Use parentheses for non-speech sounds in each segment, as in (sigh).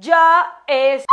Ya es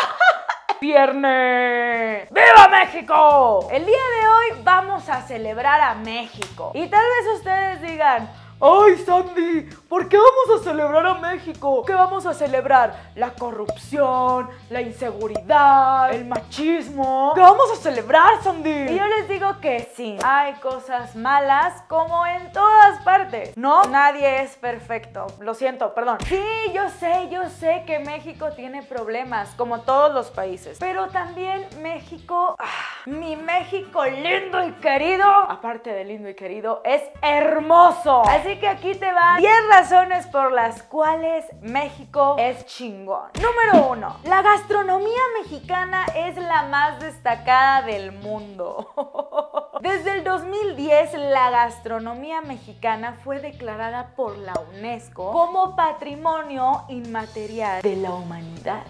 (laughs) viernes. ¡Viva México! El día de hoy vamos a celebrar a México. Y tal vez ustedes digan, ¡Ay, Sandy! ¿Por qué vamos a celebrar a México? ¿Qué vamos a celebrar? La corrupción, la inseguridad, el machismo. ¿Qué vamos a celebrar, Sandy? Y yo les digo que sí, hay cosas malas como en todas partes. No, nadie es perfecto. Lo siento, perdón. Sí, yo sé, yo sé que México tiene problemas, como todos los países. Pero también México, ah, mi México lindo y querido, aparte de lindo y querido, es hermoso. Así que aquí te van 10 razones por las cuales México es chingón. Número 1. La gastronomía mexicana es la más destacada del mundo. (laughs) Desde el 2010, la gastronomía mexicana fue declarada por la UNESCO como Patrimonio Inmaterial de la Humanidad.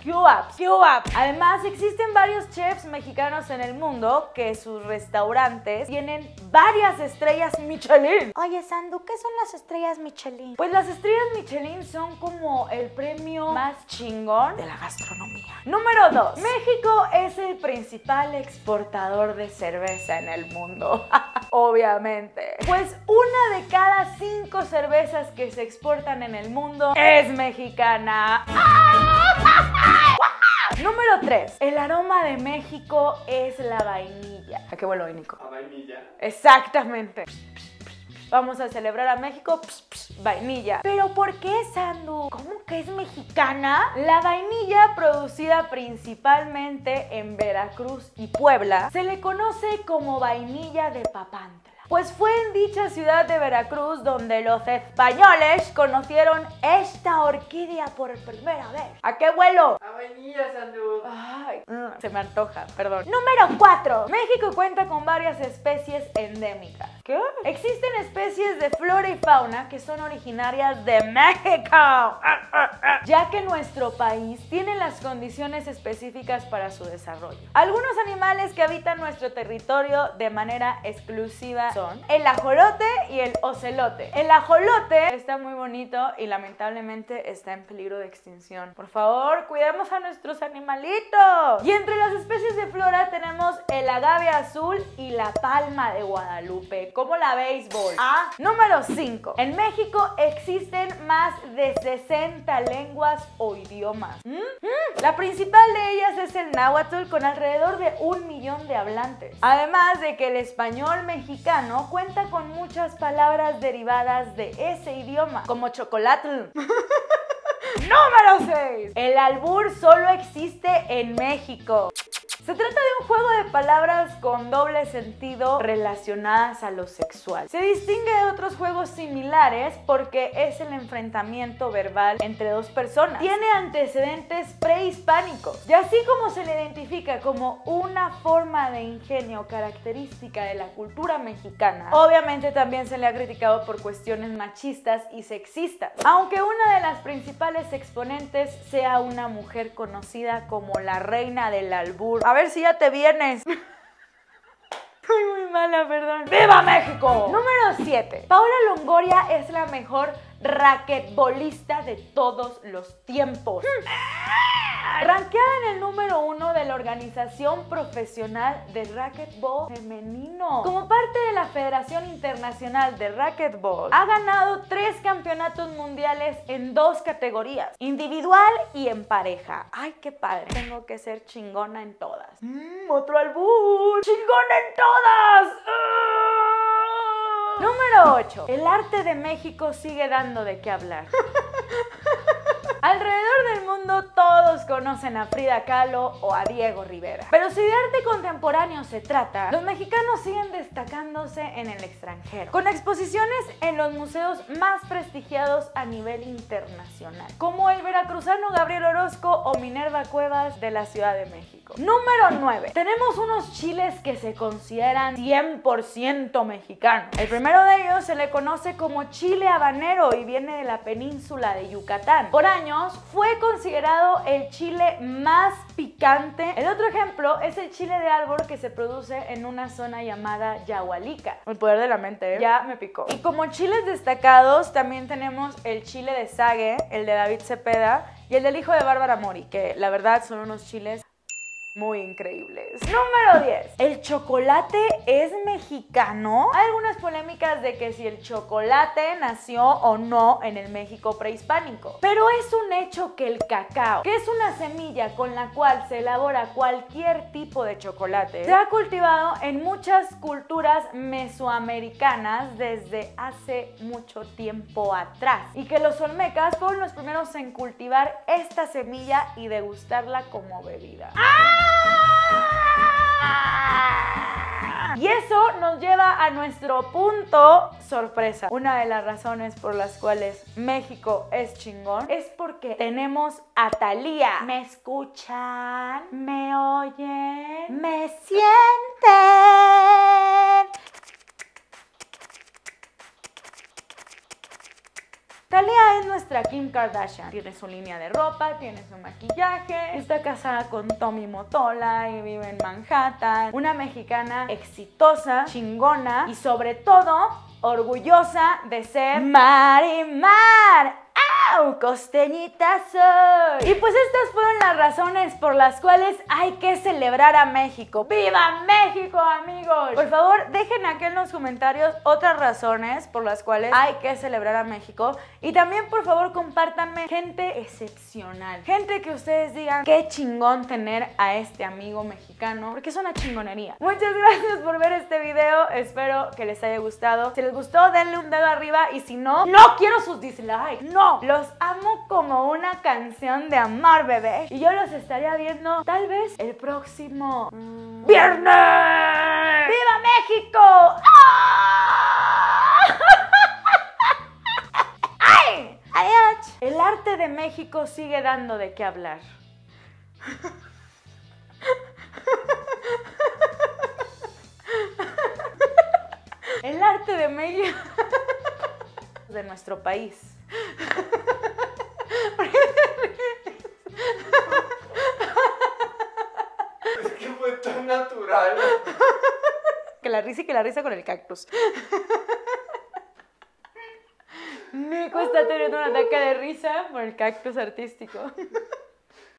Además, existen varios chefs mexicanos en el mundo que sus restaurantes tienen varias estrellas Michelin. Oye, Sandu, ¿qué son las estrellas Michelin? Pues las estrellas Michelin son como el premio más chingón de la gastronomía. Número 2. México es el principal exportador de cerveza en el mundo. (laughs) Obviamente. Pues una de cada cinco cervezas que se exportan en el mundo es mexicana. Número 3. El aroma de México es la vainilla. ¿A qué vuelo, Nico? A vainilla. Exactamente. Vamos a celebrar a México, vainilla. ¿Pero por qué, Sandu? ¿Cómo que es mexicana? La vainilla, producida principalmente en Veracruz y Puebla, se le conoce como vainilla de papantla. Pues fue en dicha ciudad de Veracruz donde los españoles conocieron esta orquídea por primera vez. ¿A qué vuelo? A vainilla, Sandu. Ay, mm, se me antoja, perdón. Número 4. México cuenta con varias especies endémicas. ¿Qué? Existen especies de flora y fauna que son originarias de México, (laughs) ya que nuestro país tiene las condiciones específicas para su desarrollo. Algunos animales que habitan nuestro territorio de manera exclusiva el ajolote y el ocelote. El ajolote está muy bonito y lamentablemente está en peligro de extinción. Por favor, cuidemos a nuestros animalitos. Y entre las especies de flora tenemos el agave azul y la palma de Guadalupe como la béisbol. Ah, número 5. En México existen más de 60 lenguas o idiomas. ¿Mm? ¿Mm? La principal de ellas es el náhuatl con alrededor de un millón de hablantes. Además de que el español mexicano cuenta con muchas palabras derivadas de ese idioma, como chocolate. (laughs) Número 6. El albur solo existe en México. Se trata de un juego de palabras con doble sentido relacionadas a lo sexual. Se distingue de otros juegos similares porque es el enfrentamiento verbal entre dos personas. Tiene antecedentes prehispánicos y así como se le identifica como una forma de ingenio característica de la cultura mexicana, obviamente también se le ha criticado por cuestiones machistas y sexistas. Aunque una de las principales exponentes sea una mujer conocida como la reina del albur ver si ya te vienes. (laughs) Muy, muy mala, perdón. ¡Viva México! Número 7. Paola Longoria es la mejor raquetbolista de todos los tiempos. Ranqueada en el número uno de la Organización Profesional de Racquetball Femenino. Como parte de la Federación Internacional de Racquetball, ha ganado tres campeonatos mundiales en dos categorías, individual y en pareja. ¡Ay, qué padre! Tengo que ser chingona en todas. ¡Mmm, otro albur! ¡Chingona en todas! Número 8. El arte de México sigue dando de qué hablar. (laughs) Alrededor conocen a Frida Kahlo o a Diego Rivera. Pero si de arte contemporáneo se trata, los mexicanos siguen destacándose en el extranjero, con exposiciones en los museos más prestigiados a nivel internacional, como el veracruzano Gabriel Orozco o Minerva Cuevas de la Ciudad de México. Número 9. Tenemos unos chiles que se consideran 100% mexicanos. El primero de ellos se le conoce como chile habanero y viene de la península de Yucatán. Por años fue considerado el más picante. El otro ejemplo es el chile de árbol que se produce en una zona llamada Yahualica. El poder de la mente, ¿eh? ya me picó. Y como chiles destacados, también tenemos el chile de Sague, el de David Cepeda, y el del hijo de Bárbara Mori, que la verdad son unos chiles muy increíbles. Número 10. ¿El chocolate es mexicano? Hay algunas polémicas de que si el chocolate nació o no en el México prehispánico. Pero es un hecho que el cacao, que es una semilla con la cual se elabora cualquier tipo de chocolate, se ha cultivado en muchas culturas mesoamericanas desde hace mucho tiempo atrás. Y que los olmecas fueron los primeros en cultivar esta semilla y degustarla como bebida. ¡Ah! Y eso nos lleva a nuestro punto sorpresa. Una de las razones por las cuales México es chingón es porque tenemos a Thalía. ¿Me escuchan? ¿Me oyen? ¿Me sienten? Talia es nuestra Kim Kardashian. Tiene su línea de ropa, tiene su maquillaje, está casada con Tommy Motola y vive en Manhattan. Una mexicana exitosa, chingona y sobre todo orgullosa de ser Marimar. ¡Au! Costeñita soy. Y pues estas fueron las razones por las cuales hay que celebrar a México. ¡Viva México, amigos! Por favor, dejen aquí en los comentarios otras razones por las cuales hay que celebrar a México. Y también, por favor, compártanme gente excepcional. Gente que ustedes digan qué chingón tener a este amigo mexicano. Porque es una chingonería. Muchas gracias por ver este video. Espero que les haya gustado. Si les gustó, denle un dedo arriba. Y si no, no quiero sus dislikes. No, los amo como una canción de amor, bebé. Y yo los estaría viendo tal vez el próximo mm, viernes. ¡Viva México! ¡Ah! ¡Ay! ¡Adiós! El arte de México sigue dando de qué hablar. El arte de México de nuestro país. Es que fue tan natural. Que la risa y que la risa con el cactus. Nico está teniendo un ataque de risa por el cactus artístico. (laughs)